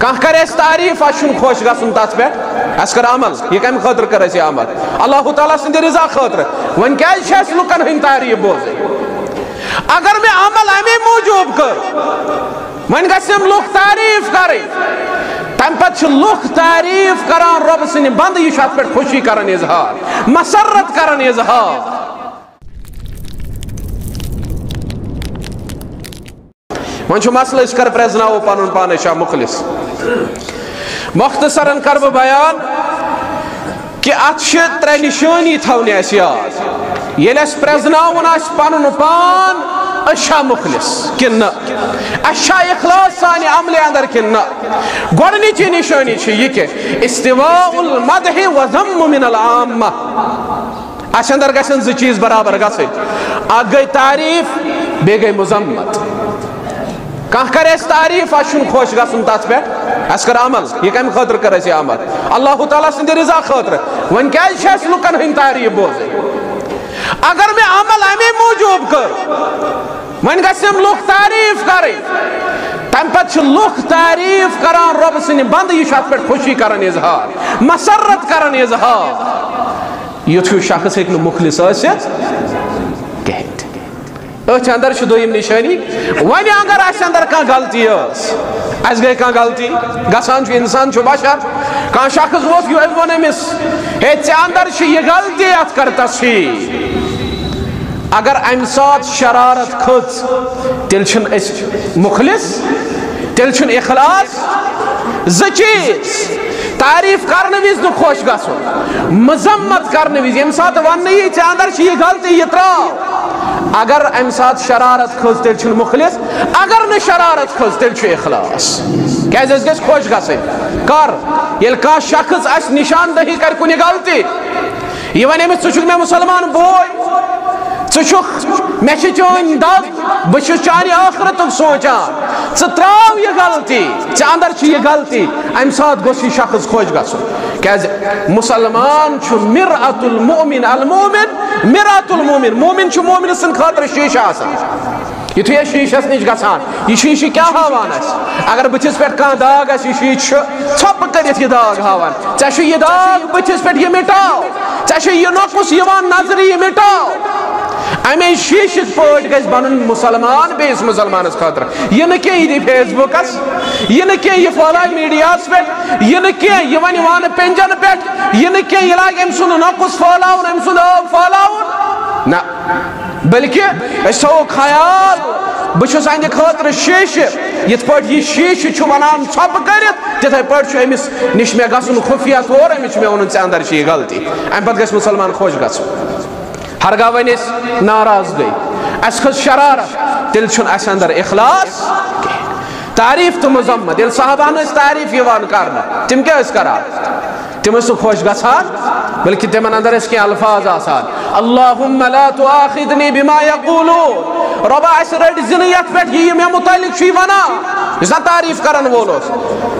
کانٛہہ کرِ اَسہِ تعریٖف اَسہِ چھُنہٕ خۄش گژھُن تَتھ پٮ۪ٹھ اَسہِ کٔر عمل یہِ کَمہِ خٲطرٕ کٔر اَسہِ یہِ عمل اللہ تعالیٰ سٕنٛدِ رضا خٲطرٕ وۄنۍ کیٛازِ چھِ اَسہِ لُکن ہٕنٛدۍ تعریٖف بوزٕنۍ اگر مےٚ عمل اَمے موٗجوٗب کٔر وۄنۍ گژھِ یِم لُکھ تعریٖف کَرٕنۍ تَمہِ پتہٕ چھِ لُکھ تعریٖف کران رۄبہٕ سٕنٛدِ بنٛدٕ یہِ چھُ اَتھ پٮ۪ٹھ خوشی کران اظہار مسرت کران اظہار وۄنۍ چھُ مسلہٕ أسۍ کر پرٛزناوو پنُن پان شاہ مُخلِص۔ مۄختصرن کر بہٕ بیان کہِ اَتھ چھِ ترٛےٚ نِشٲنی تھاونہِ اَسہِ یاد ییٚلہِ اَسہِ پرٛزناوُن آسہِ پنُن پان أسۍ چھا مُخلِص کِنہٕ نہ اَسہِ چھا اخلاص سانہِ عملہِ انٛدر کِنہٕ نہ گۄڈنِچی نِشٲنی چھِ یہِ کہِ استوا المدحِ وضم من العامہ۔ اَسہِ انٛدر گژھن زٕ چیٖز برابر گژھٕنۍ اکھ گٔے تعریٖف بیٚیہِ گٔے مُزمت کانٛہہ کرِ اَسہِ تعریٖف اَسہِ چھُنہٕ خۄش گژھُن تَتھ پٮ۪ٹھ اَسہِ کٔر عمل یہِ کَمہِ خٲطرٕ کٔر اَسہِ یہِ عمل اللہ تعالیٰ سٕنٛدِ رضا خٲطرٕ وۄنۍ کیٛازِ چھِ اَسہِ لُکن ہٕنٛدۍ تعریٖف بوزٕنۍ اگر مےٚ عمل اَمے موٗجوٗب کٔر وۄنۍ گژھِ یِم لُکھ تعریٖف کَرٕنۍ تَمہِ پتہٕ چھِ لُکھ تعریٖف کران رۄبہٕ سٕنٛدِ بنٛدٕ یہِ چھُ اَتھ پٮ۪ٹھ خوشی کران اظہار مسرت کران اظہار یُتھ ہیوٗ شخص ہیٚکہِ نہٕ مُخلِص تہِ أتھۍ انٛدر چھِ دوٚیِم نِشٲنی اگر اَسہِ انٛدر کانٛہہ غلطی ٲس اَسہِ گٔے کانٛہہ غلطی گژھان چھُ اِنسان چھُ بشر کانٛہہ شخص ووت یِہوٚے ووٚن أمِس ہے ژےٚ انٛدر چھِ یہِ غلطی اَتھ کر تصحیح اگر امہِ ساتہٕ شرارت کھٔژ تیٚلہِ چھِنہٕ أسۍ مُخلِص تیٚلہِ چھُنہٕ اخلاص زٕ چیٖز تعریٖف کرنہٕ وِزِ نہٕ خۄش گژھُن مذمت کرنہٕ وِزِ ییٚمہِ ساتہٕ وننہٕ یی ژےٚ انٛدر چھِ یہِ غلطی یہِ تراو اگر امہِ ساتہٕ شرارت کھٔژ تیٚلہِ چھُنہٕ مُخلِص، اگر نہٕ شرارت کھٔژ تیٚلہِ چھُ اخلاص۔ کیازِ أسۍ گژھِ خۄش گژھٕنۍ کر ییٚلہِ کانٛہہ شخص اسہِ نِشاندہی کرِ کُنہِ غلطی یہِ وَنہِ أمِس ژٕ چھُکھ مےٚ مُسلمان بوے ژٕ چھُکھ مےٚ چھِ چٲنۍ دگ بہٕ چھُس چانہِ ٲخرتُک سونٛچان غلطی ژےٚ انٛدر چھِ یہِ غلطی امہِ ساتہٕ گوٚژھ یہِ شخص خۄش گژھُن کیازِ مسلمان چھُ مرعت المؤمن المؤمن مرعت المؤمن ات المومِن مومِن سن خاطر سٕنٛدِ آسان. یُتھُے أسۍ شیٖشس نِش گژھان یہ شیٖشہٕ کیا ہاوان اس؟ اگر بٕتھِس پٮ۪ٹھ کان داغ اس، یہِ شیٖشہٕ چھپ کرت یہ داغ ہاوان ژےٚ چھُ یہ داغ بٕتھِس پٮ۪ٹھ یہ مِٹاو ژےٚ چھُ یہ نۄقُس یوان نظر یہ مِٹاو امے شیٖشِتھ پٲٹھۍ گژھِ بنُن مُسلمان بیٚیِس مُسلمانس خٲطرٕ یہِ نہٕ کینٛہہ یہِ دی فیس بُکس یہِ نہٕ کینٛہہ یہِ پھہلایہِ میٖڈیاہس پٮ۪ٹھ یہِ نہٕ کینٛہہ یہِ وَنہِ وانہٕ پینجن پٮ۪ٹھ یہِ نہٕ کینٛہہ یہِ لاگہِ أمۍ سُنٛد نۄقُس پھہلاوُن أمۍ سُنٛد ٲب پھہلاوُن نہ، بلکہِ أسۍ تھاوو خیال بہٕ چھُس اَہنٛدِ خٲطرٕ شیٖشہٕ یِتھ پٲٹھۍ یہِ شیٖشہٕ چھُ وَنان ژھۄپہٕ کٔرِتھ تِتھَے پٲٹھۍ چھُ أمِس نِش مےٚ گژھُن خُفیہ طور أمِس چھُ مےٚ ووٚنمُت ژےٚ اَنٛدر چھِ یہِ غلطی۔ اَمہِ پتہٕ گژھِ مُسلمان خۄش گژھُن ہرگاہ وۄنۍ أسۍ ناراض گٔے اَسہِ کھٔژ شرارت تیٚلہِ چھُنہٕ اَسہِ اَنٛدر اخلاص تعریٖف تہٕ مُزمت ییٚلہِ صحبان ٲسۍ تعریٖف یِوان کرنہٕ تِم کیٛاہ ٲسۍ کران تِم ٲسۍ نہٕ خۄش گژھان بلکہِ تِمن اَنٛدر ٲسۍ الفاظ آسان اللہُم لا بما یقولون رۄبا اَسہِ رٔٹۍ زِنہٕ یتھ پٮ۪ٹھ یہِ مےٚ مُتعلق چھُے یُس زن تعریٖف کرن وول اوس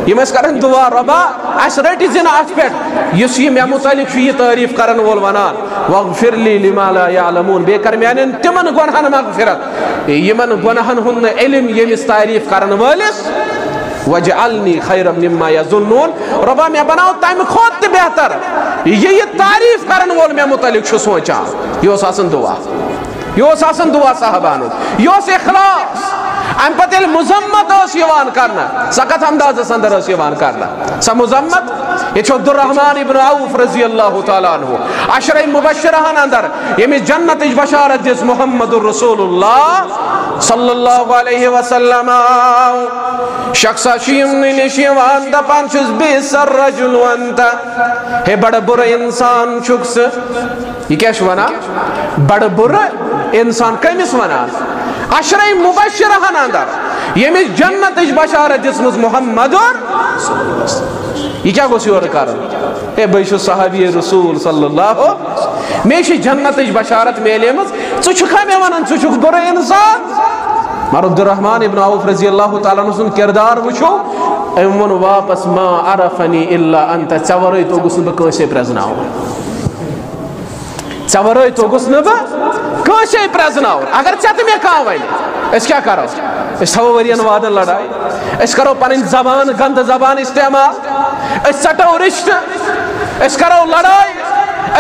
یِم ٲسۍ کران دُعا رۄبا اَسہِ رٔٹۍ زِنہٕ اتھ پٮ۪ٹھ یُس یہِ مےٚ مُتعلق چھُ یہِ کرن وول ونان وغفر لی لما لا یعلمون. بیٚیہِ کر میانٮ۪ن یعنی تِمن گۄنہن مغفرت. یِمن گۄنہن ہُنٛد نہٕ علم ییٚمِس تعریٖف کرن وٲلِس وجعلنی خیرم مما یظنون. رۄبا مےٚ بناو تمہِ کھۄتہٕ تہِ بہتر. یہِ یہِ تعریٖف کرن وول مےٚ مُتعلق چھُ سونٛچان یہِ اوس آسان دُعا. یہِ اوس آسان دُعا صاحبانُک اخلاص. امہِ پتہٕ ییٚلہِ مُزمت ٲس یِوان کرنہٕ سۄ کتھ اندازس انٛدر ٲس یِوان کرنہٕ سۄ مُزمت ییٚتہِ چھُ عبدالرحمان ابن عوف رضی اللہ تعالیٰ عنہ۔ اشرے مبشرہن انٛدر۔ ییٚمِس جنتٕچ بشارت دِژ محمد الرسول اللہ صلی اللہ علیہ وسلم۔ شخصا چھُ یِمنٕے نِش یِوان دپان چھُس بِسر رجل ونتا ہے بڑٕ بُرٕ انسان چھُکھ ژٕ یہِ کیٛاہ چھُ ونان انسان کٔمِس ونان اشرے مبشرہن ہاں انٛدر ییٚمِس جنتٕچ بشارت دِژمٕژ محمد یہِ کیٛاہ گوٚژھ یورٕ کرُن ہے بہٕ چھُس صحابی رسوٗل صلی اللہ مےٚ چھِ جنتٕچ بشارت میلیمٕژ ژٕ چھُکھا مےٚ ونان ژٕ چھُکھ بُرٕ انسان. مگر عبدالرحمان ابن عوف رضی اللہ تعالیٰ سُنٛد کردار وٕچھو. أمۍ ووٚن واپس ما عرفنی الا انت. ژےٚ ورٲے توٚگُس نہٕ بہٕ کٲنٛسے پرٛزناوُن ژےٚ ورٲے توٚگُس نہٕ بہٕ کٲنٛسے پرٛزناوُن اگر ژےٚ تہِ مےٚ کانٛہہ وَنہِ اس کیا کرو اس تھو ورین وادن لڑائی اس کرو پنن زبان گند زبان استعمال اس سٹو رشت اس کرو لڑائی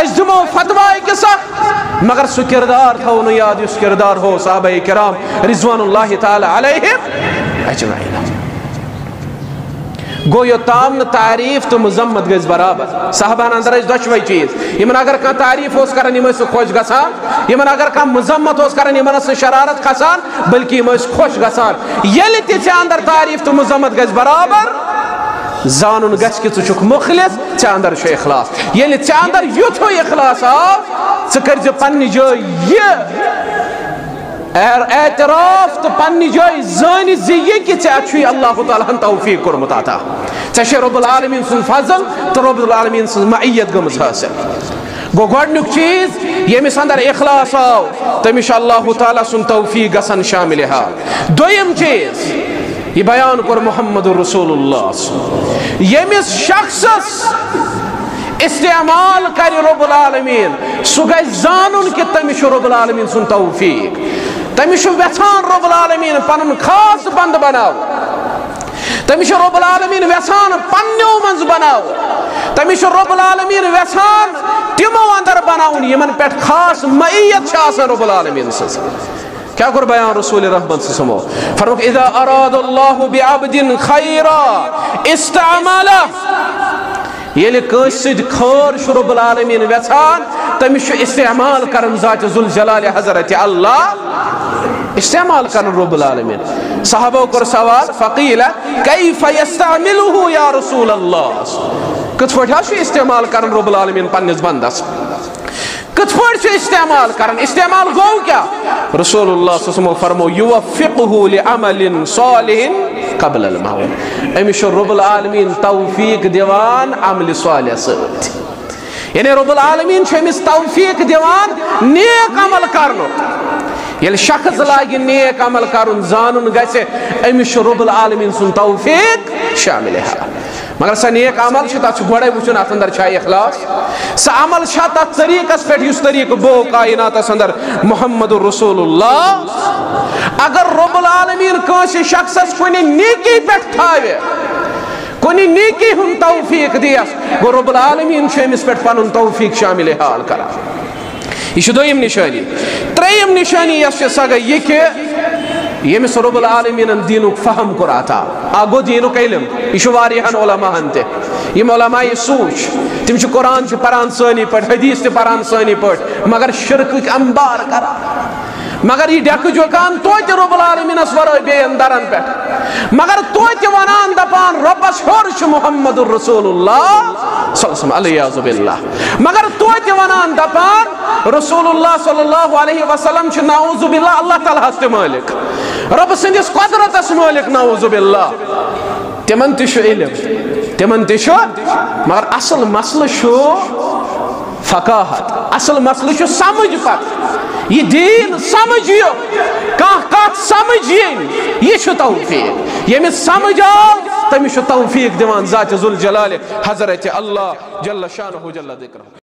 اس دمو فتوہ کے ساتھ مگر سو کردار تھو نو یاد اس کردار ہو صحابہ کرام رضوان اللہ تعالی علیہم اجمعین گو یہ تام تعریف تو مذمت گز برابر۔ صحابان اندر اس دشوئی چیز۔ یمن اگر کان تعریف ہوس کرن یم اس خوش گسان۔ یمن اگر کان مذمت ہوس کرن، یمن اس شرارت کھسان، بلکہ یم اس خوش گسان۔ یلی تی ژے اندر تعریف تو مذمت گز برابر زانن گژھ کہ ژٕ چھُکھ مخلص ژےٚ اندر چھُ اخلاص۔ ییٚلہِ ژےٚ اندر یُتھ اخلاص آو ژٕ کٔرۍزِ پننہِ جایہِ یہِ۔ اعتراف تو پنی جائے زانی زیئے کی چاہ چھوئی اللہ تعالیٰ ہن توفیق کرمت آتا چاہ رب العالمین سن فضل تو رب العالمین سن معیت گمز حاصل گو گوڑنک چیز یہ میں سندر اخلاص آو تمیش اللہ تعالیٰ سن توفیق گسن شامل ہے دویم چیز یہ بیان کر محمد رسول اللہ یہ میں شخص استعمال کر رب العالمین سو گئی زانن کہ تمیش رب العالمین سن توفیق تمس ویسان رب العالمین پن خاص بند بناو تمس رب العالمین ویسان پنو من بناو. تمس رب العالمین ویسان تمو اندر بناون. یمن پہ خاص معیت رب العالمین سز. کیا کر بیان رسول رحمت سے سمو؟ فرمک، اذا اراد اللہ بعبد خیرا استعمالا یلی یعنی کس خور شرب العالمین ویسان تمس استعمال کرن ذات ذل جلال حضرت اللہ استعمال کرن رب العالمین۔ صحابہ کر سوال فقیل کیف یستعملوه یا رسول اللہ؟ کت پٹھا چھ استعمال کرن رب العالمین پنس بندس؟ کت پٹ چھ استعمال کرن؟ استعمال گو کیا؟ رسول اللہ صلی اللہ علیہ وسلم فرمو یوفقه لعمل صالح قبل الموت۔ امیش رب العالمین توفیق دیوان، عمل صالح سبت یعنی رب العالمین چھ امس توفیق دیوان، نیک عمل کرنو۔ یل شخص لاگی نیک عمل کرن زانن گسے امس رب العالمین سن توفیق شامل ہے۔ مگر سا نیک عمل چھ تات گوڑے وچن ات اندر چھ اخلاص۔ سا عمل چھ تات طریقس پٹھ یس طریق بو کائنات اندر محمد رسول اللہ اگر رب العالمین کانسی شخصس کنی نیکی پٹھ تھاوے کنی نیکی ہم توفیق دیس گو رب العالمین چھ امس پٹھ پنن توفیق شامل حال کرا۔ یہ دویم نشانی تریم نشانی یس سگا یہ کہ یمس رب العالمین دینک فهم عطا آگو دینک علم یہ واریہن علماء ہنتے یم علماء یہ سوچ تم چھ قرآن چھ پران سانی پٹ حدیث تران پران سانی پٹ مگر شرک امبار کر مگر یہ ڈیک جو کان تو تے رب العالمین ورائے بے اندرن پہ۔ مگر تو تے ونان دپان ربس ہور محمد رسول اللہ صلی اللہ علیہ وسلم باللہ۔ مگر تو تے ونان دپان رسول اللہ صلی اللہ علیہ وسلم چھ نعوذ باللہ، اللہ تعالی ہست مالک۔ رب سندس قدرت اس مالک، نعوذ باللہ۔ تمن تشو علم، تمن تشو۔ مگر اصل مسئلہ فقاحت اصل مسئلہ شو سمجھ پت یہ دین سمجھیو کان کات سمجھین، یہ توفیق۔ یمس سمجھ آو تمی توفیق دیوان ذات ذوالجلال، حضرت اللہ جل شانہ جل ذکرہ۔